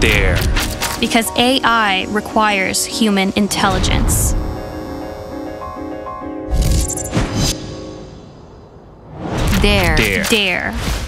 There. Because AI requires human intelligence. There. Dare. Dare.